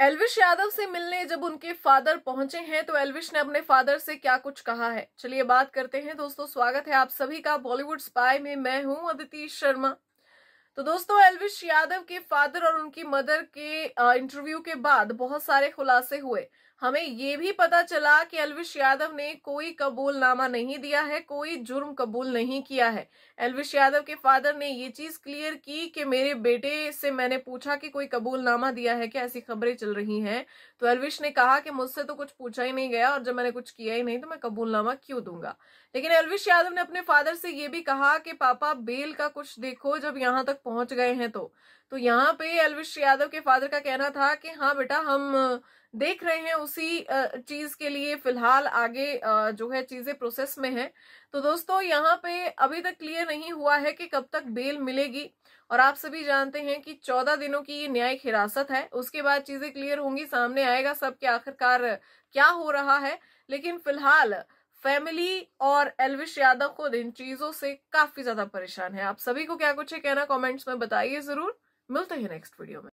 एलविश यादव से मिलने जब उनके फादर पहुँचे हैं तो एलविश ने अपने फादर से क्या कुछ कहा है? चलिए बात करते हैं। दोस्तों, स्वागत है आप सभी का बॉलीवुड स्पाई में। मैं हूँ अदिति शर्मा। तो दोस्तों, एलविश यादव के फादर और उनकी मदर के इंटरव्यू के बाद बहुत सारे खुलासे हुए। हमें ये भी पता चला कि एलविश यादव ने कोई कबूलनामा नहीं दिया है, कोई जुर्म कबूल नहीं किया है। एलविश यादव के फादर ने ये चीज़ क्लियर की कि मेरे बेटे से मैंने पूछा कि कोई कबूलनामा दिया है, क्या ऐसी खबरें चल रही हैं? तो एलविश ने कहा कि मुझसे तो कुछ पूछा ही नहीं गया और जब मैंने कुछ किया ही नहीं तो मैं कबूलनामा क्यों दूँगा? लेकिन एलविश यादव ने अपने फादर से ये भी कहा कि, पापा, बेल का कुछ देखो जब यहाँ तक पहुँच गए हैं तो। तो यहाँ पे अलविश यादव के फादर का कहना था कि हाँ बेटा, हम देख रहे हैं उसी चीज़ के लिए फ़िलहाल आगे जो है चीज़ें प्रोसेस में है। तो दोस्तों, यहाँ पे अभी तक क्लियर नहीं हुआ है कि कब तक बेल मिलेगी और आप सभी जानते हैं कि चौदह दिनों की ये न्यायिक हिरासत है। उसके बाद चीज़ें क्लियर होंगी, सामने आएगा सब सबके आखिरकार क्या हो रहा है। लेकिन फ़िलहाल फैमिली और एलविश यादव खुद इन चीज़ों से काफ़ी ज़्यादा परेशान है। आप सभी को क्या कुछ है कहना कमेंट्स में बताइए ज़रूर। मिलते हैं नेक्स्ट वीडियो में